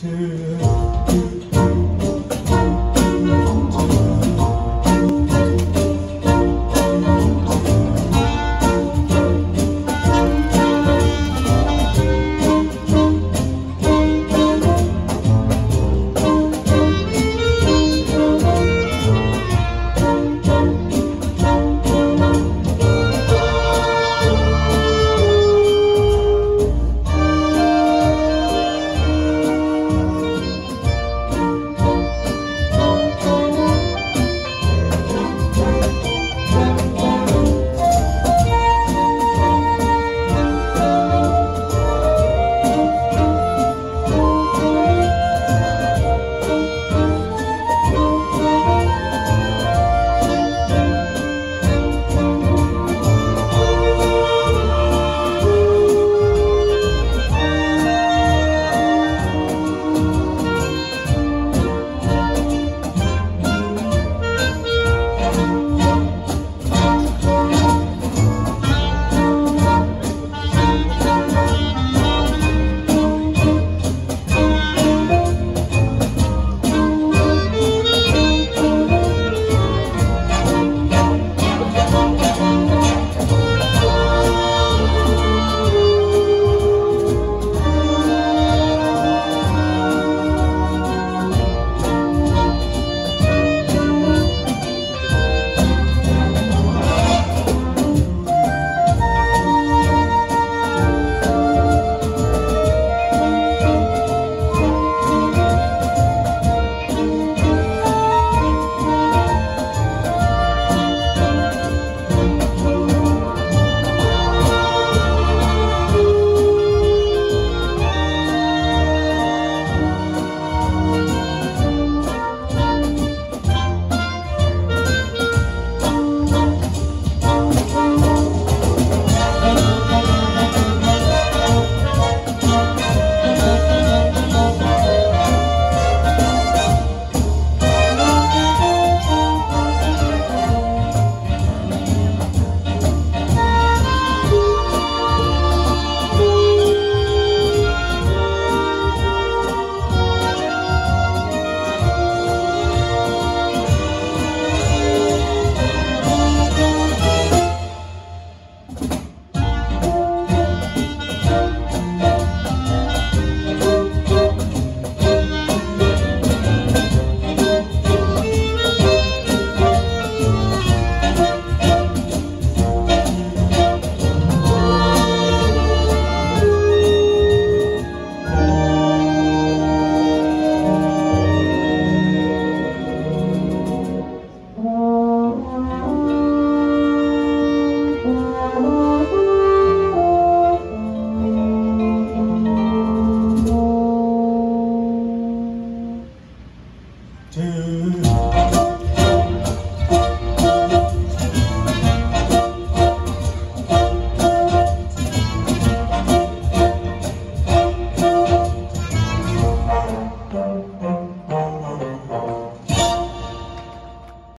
two,